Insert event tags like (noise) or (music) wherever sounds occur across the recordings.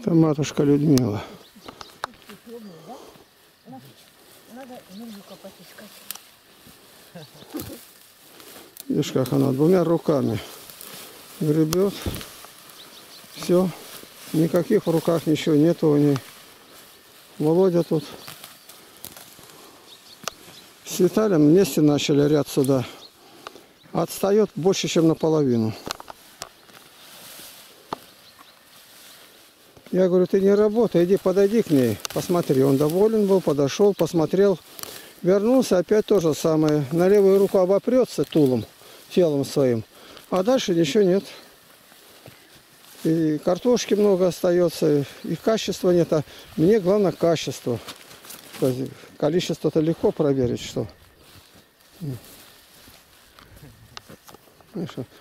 Это матушка Людмила. Видишь, как она двумя руками гребет. Все. Никаких в руках ничего нету у ней. Володя тут с Виталием вместе начали ряд сюда. Отстает больше, чем наполовину. Я говорю, ты не работай, иди подойди к ней, посмотри. Он доволен был, подошел, посмотрел. Вернулся, опять то же самое. На левую руку обопрется тулом, телом своим. А дальше ничего нет. И картошки много остается, и качества нет. А мне главное качество. Количество-то легко проверить, что.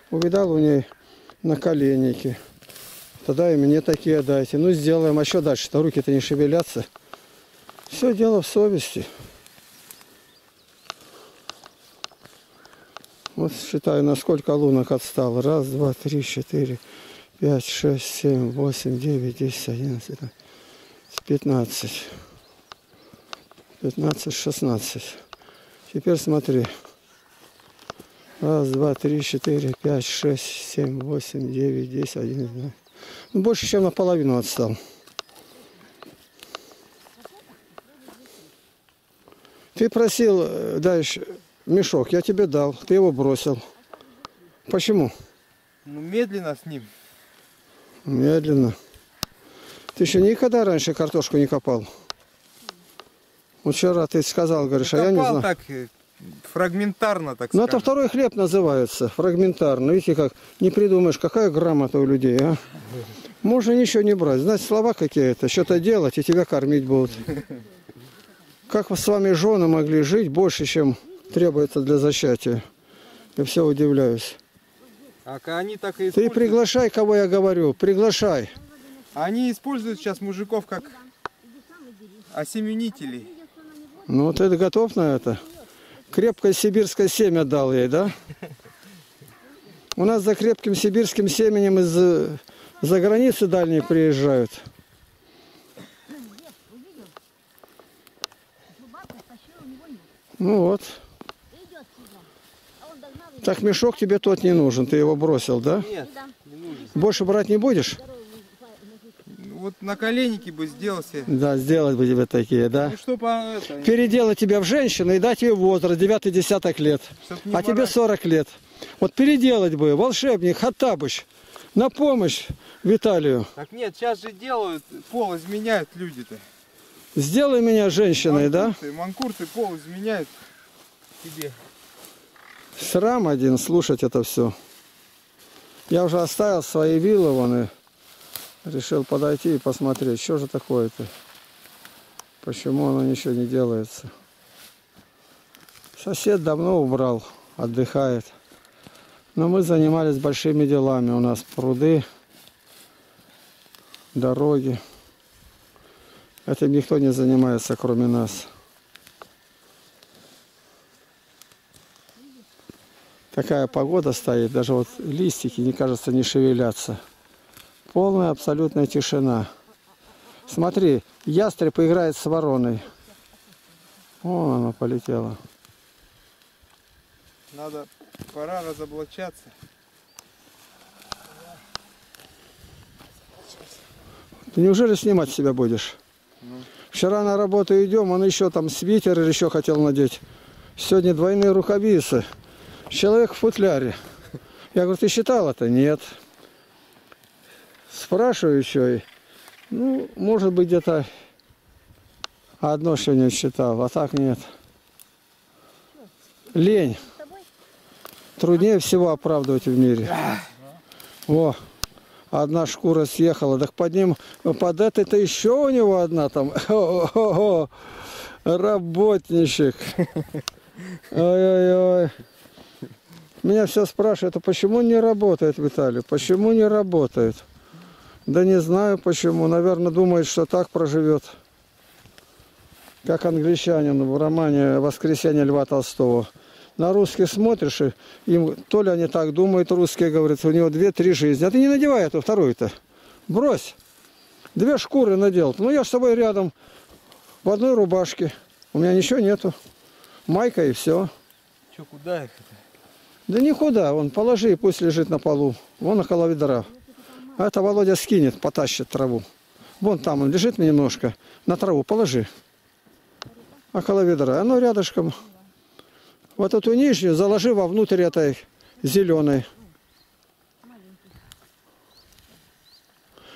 Увидал у ней наколенники. Тогда и мне такие дайте. Ну, сделаем. А что дальше-то? Руки-то не шевелятся. Все дело в совести. Вот считаю, на сколько лунок отстал. Раз, два, три, четыре, пять, шесть, семь, восемь, девять, десять, одиннадцать, пятнадцать. Пятнадцать, шестнадцать. Теперь смотри. Раз, два, три, четыре, пять, шесть, семь, восемь, девять, десять, одиннадцать. Ну, больше, чем наполовину отстал. Ты просил э, дальше мешок, я тебе дал, ты его бросил. Почему? Ну, медленно с ним. Медленно. Ты еще никогда раньше картошку не копал? Вчера ты сказал, говоришь, а я не знаю. так э, фрагментарно, так Ну это второй хлеб называется, фрагментарно. Видите, как не придумаешь, какая грамота у людей, а? Можно ничего не брать. Знать слова какие-то, что-то делать, и тебя кормить будут. Как с вами жены могли жить больше, чем требуется для зачатия? Я все удивляюсь. А они так и Ты приглашай, кого я говорю, приглашай. Они используют сейчас мужиков как осеменителей. Ну, ты готов на это? Крепкое сибирское семя дал ей, да? У нас за крепким сибирским семенем из за границы дальние приезжают. Ну вот. Так мешок тебе тот не нужен, ты его бросил, да? Нет, не нужен. Больше брать не будешь? Ну, Вот наколенники бы сделал себе. Да, сделать бы тебе такие, да? Ну, чтобы а, это, Переделать тебя в женщину и дать ей возраст, девятый десяток лет. А тебе ворать. 40 лет. Вот переделать бы, волшебник Хаттабыч, на помощь Виталию. Так нет, сейчас же делают, пол изменяют люди-то. Сделай меня женщиной, да? Манкурты, манкурты пол изменяют тебе. Срам один слушать это все. Я уже оставил свои виллы вон и решил подойти и посмотреть, что же такое-то. Почему оно ничего не делается. Сосед давно убрал, отдыхает. Но мы занимались большими делами. У нас пруды, дороги. Этим никто не занимается, кроме нас. Такая погода стоит, даже вот листики, не кажется, не шевелятся. Полная абсолютная тишина. Смотри, ястреб играет с вороной. Вон она полетела. Надо, пора разоблачаться. Ты неужели снимать себя будешь? Вчера на работу идем, он еще там свитер или еще хотел надеть. Сегодня двойные рукавицы. Человек в футляре. Я говорю, ты считал это? Нет. Спрашиваю еще. и, Ну, может быть, где-то одно сегодня считал, а так нет. Лень. Труднее всего оправдывать в мире. О, одна шкура съехала. Так под ним, под этой-то еще у него одна там. (laughs) Работничек. Ой-ой-ой. Меня все спрашивают, а почему не работает, Виталий? Почему не работает? Да не знаю почему. Наверное, думает, что так проживет. Как англичанин в романе «Воскресенье Льва Толстого». На русских смотришь, и им то ли они так думают, русские говорят, у него две-три жизни. А ты не надевай эту вторую-то. Брось. Две шкуры надел. Ну, я с тобой рядом в одной рубашке. У меня ничего нету. Майка и все. Че, куда их? Да никуда, он положи, и пусть лежит на полу. Вон около ведра. А это Володя скинет, потащит траву. Вон там он лежит немножко. На траву положи. Около ведра. Оно рядышком. Вот эту нижнюю заложи вовнутрь этой зеленой.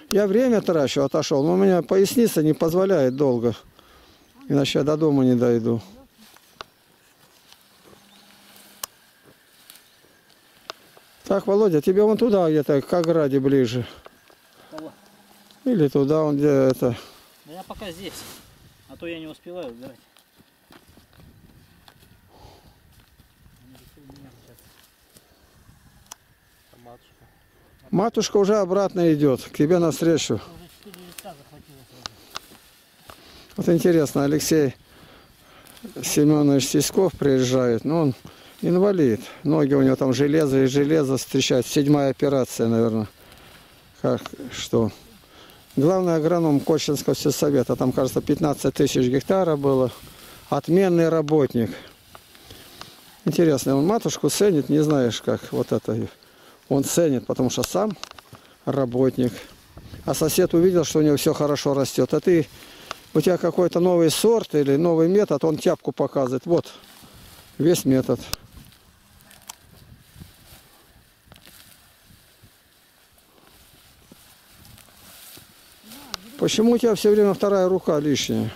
Я время трачу, отошел, но у меня поясница не позволяет долго. Иначе я до дома не дойду. Так, Володя, тебе вон туда где-то, к ограде ближе. Или туда, где это. Да я пока здесь. А то я не успеваю убирать. Они решили меня сейчас. Там матушка. Уже обратно идет, к тебе навстречу. Вот интересно, Алексей Семенович Сиськов приезжает, но он инвалид. Ноги у него там железо и железо встречать. Седьмая операция, наверное. Как, что? Главный агроном Кочинского сельсовета. Там, кажется, 15 тысяч гектара было. Отменный работник. Интересно, он матушку ценит, не знаешь как. Вот это. Он ценит, потому что сам работник. А сосед увидел, что у него все хорошо растет. А ты, у тебя какой-то новый сорт или новый метод, он тяпку показывает. Вот, весь метод. Почему у тебя все время вторая рука лишняя?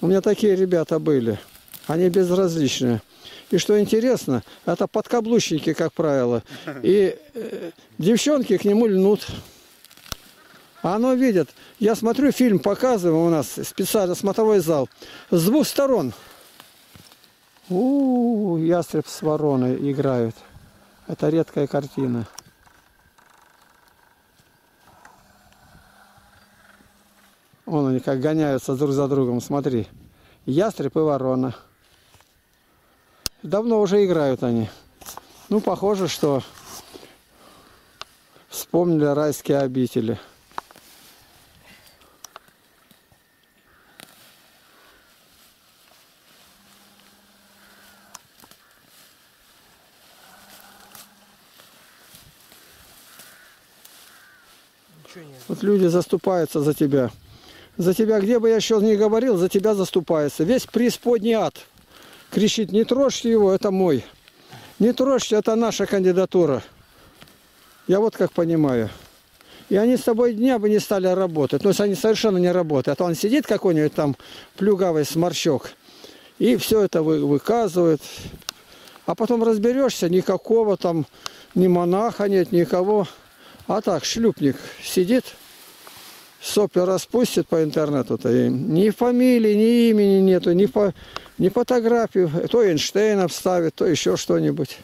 У меня такие ребята были. Они безразличные. И что интересно, это подкаблучники, как правило. И э, девчонки к нему льнут. А оно видят. Я смотрю, фильм показываем у нас, специально смотровой зал. С двух сторон. У, -у, -у ястреб с вороной играют. Это редкая картина. Вон они как гоняются друг за другом, смотри. Ястреб и ворона. Давно уже играют они. Ну, похоже, что вспомнили райские обители. Вот люди заступаются за тебя. За тебя, где бы я еще не говорил, за тебя заступается. Весь преисподний ад кричит, не трожьте его, это мой. Не трожьте, это наша кандидатура. Я вот как понимаю. И они с тобой дня бы не стали работать. То есть они совершенно не работают. А то он сидит какой-нибудь там плюгавый сморчок. И все это вы, выказывает. А потом разберешься, никакого там, ни монаха нет, никого. А так, шлюпник сидит, сопли распустит по интернету-то. Ни фамилии, ни имени нету, ни, по, ни фотографию. То Эйнштейна вставит, то еще что-нибудь.